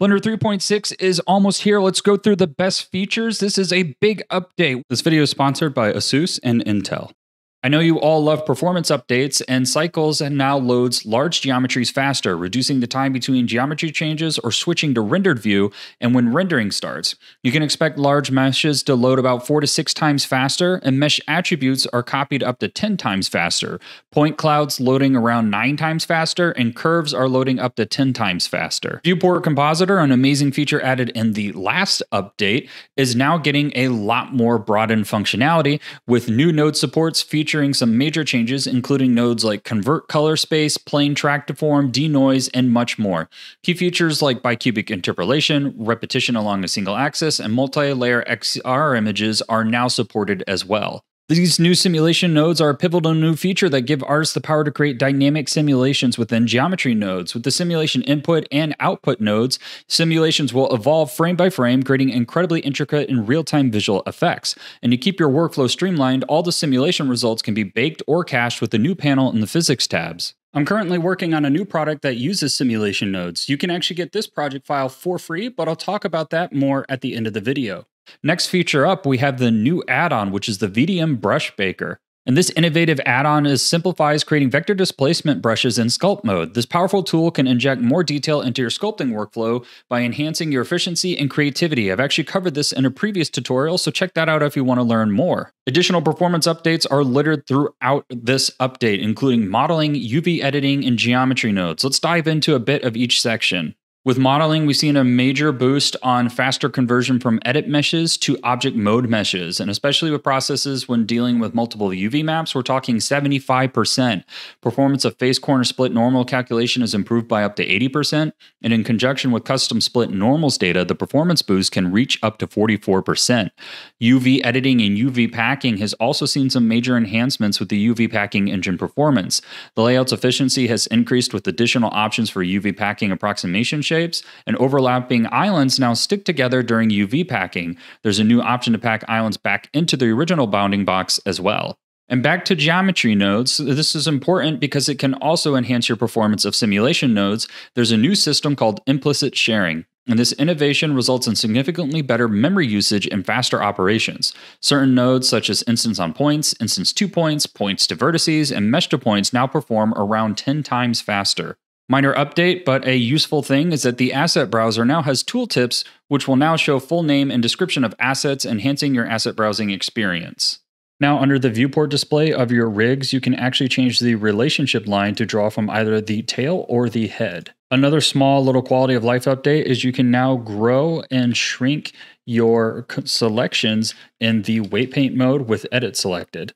Blender 3.6 is almost here. Let's go through the best features. This is a big update. This video is sponsored by Asus and Intel. I know you all love performance updates, and Cycles and now loads large geometries faster, reducing the time between geometry changes or switching to rendered view and when rendering starts. You can expect large meshes to load about 4 to 6 times faster, and mesh attributes are copied up to 10 times faster. Point clouds loading around 9 times faster, and curves are loading up to 10 times faster. Viewport Compositor, an amazing feature added in the last update, is now getting a lot more broadened functionality with new node supports featuring some major changes, including nodes like convert color space, plane track deform, denoise, and much more. Key features like bicubic interpolation, repetition along a single axis, and multi layer EXR images are now supported as well. These new simulation nodes are a pivotal new feature that give artists the power to create dynamic simulations within geometry nodes. With the simulation input and output nodes, simulations will evolve frame by frame, creating incredibly intricate and real time visual effects. And to keep your workflow streamlined, all the simulation results can be baked or cached with the new panel in the physics tabs. I'm currently working on a new product that uses simulation nodes. You can actually get this project file for free, but I'll talk about that more at the end of the video. Next feature up, we have the new add-on, which is the VDM Brush Baker. And this innovative add-on is simplifies creating vector displacement brushes in sculpt mode. This powerful tool can inject more detail into your sculpting workflow by enhancing your efficiency and creativity. I've actually covered this in a previous tutorial, so check that out if you want to learn more. Additional performance updates are littered throughout this update, including modeling, UV editing, and geometry nodes. Let's dive into a bit of each section. With modeling, we've seen a major boost on faster conversion from edit meshes to object mode meshes, and especially with processes when dealing with multiple UV maps, we're talking 75%. Performance of face corner split normal calculation is improved by up to 80%, and in conjunction with custom split normals data, the performance boost can reach up to 44%. UV editing and UV packing has also seen some major enhancements with the UV packing engine performance. The layout's efficiency has increased with additional options for UV packing approximation shapes, and overlapping islands now stick together during UV packing. There's a new option to pack islands back into the original bounding box as well. And back to geometry nodes, this is important because it can also enhance your performance of simulation nodes. There's a new system called implicit sharing. And this innovation results in significantly better memory usage and faster operations. Certain nodes, such as instance on points, instance to points, points to vertices, and mesh to points, now perform around 10 times faster. Minor update, but a useful thing is that the asset browser now has tooltips, which will now show full name and description of assets, enhancing your asset browsing experience. Now, under the viewport display of your rigs, you can actually change the relationship line to draw from either the tail or the head. Another small little quality of life update is you can now grow and shrink your selections in the weight paint mode with edit selected.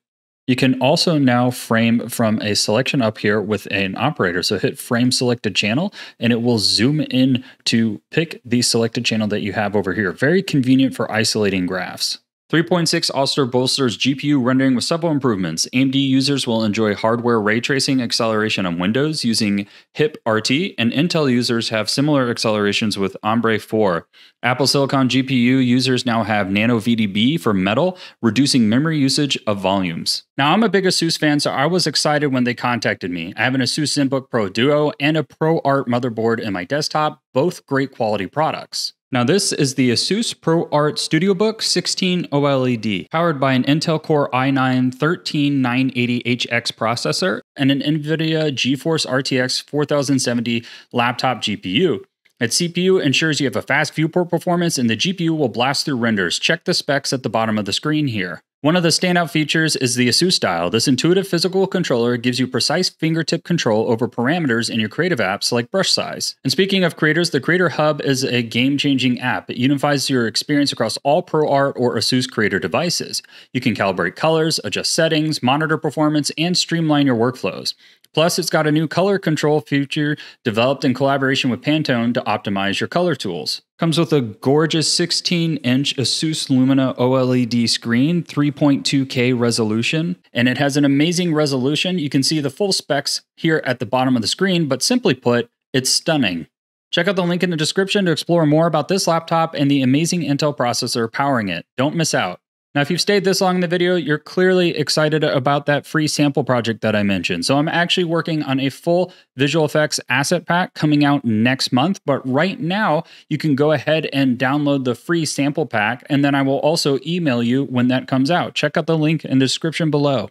You can also now frame from a selection up here with an operator. So hit frame selected channel and it will zoom in to pick the selected channel that you have over here. Very convenient for isolating graphs. 3.6 also bolsters GPU rendering with several improvements. AMD users will enjoy hardware ray tracing acceleration on Windows using HIP RT, and Intel users have similar accelerations with Embree 4. Apple Silicon GPU users now have Nano VDB for metal, reducing memory usage of volumes. Now, I'm a big Asus fan, so I was excited when they contacted me. I have an Asus ZenBook Pro Duo and a ProArt motherboard in my desktop, both great quality products. Now this is the Asus ProArt StudioBook 16 OLED, powered by an Intel Core i9 13980HX processor and an NVIDIA GeForce RTX 4070 laptop GPU. Its CPU ensures you have a fast viewport performance and the GPU will blast through renders. Check the specs at the bottom of the screen here. One of the standout features is the ASUS Dial. This intuitive physical controller gives you precise fingertip control over parameters in your creative apps like brush size. And speaking of creators, the Creator Hub is a game changing app. It unifies your experience across all ProArt or ASUS Creator devices. You can calibrate colors, adjust settings, monitor performance, and streamline your workflows. Plus, it's got a new color control feature developed in collaboration with Pantone to optimize your color tools. Comes with a gorgeous 16 inch Asus Lumina OLED screen, 3.2K resolution, and it has an amazing resolution. You can see the full specs here at the bottom of the screen, but simply put, it's stunning. Check out the link in the description to explore more about this laptop and the amazing Intel processor powering it. Don't miss out. Now, if you've stayed this long in the video, you're clearly excited about that free sample project that I mentioned. So I'm actually working on a full visual effects asset pack coming out next month. But right now, you can go ahead and download the free sample pack, and then I will also email you when that comes out. Check out the link in the description below.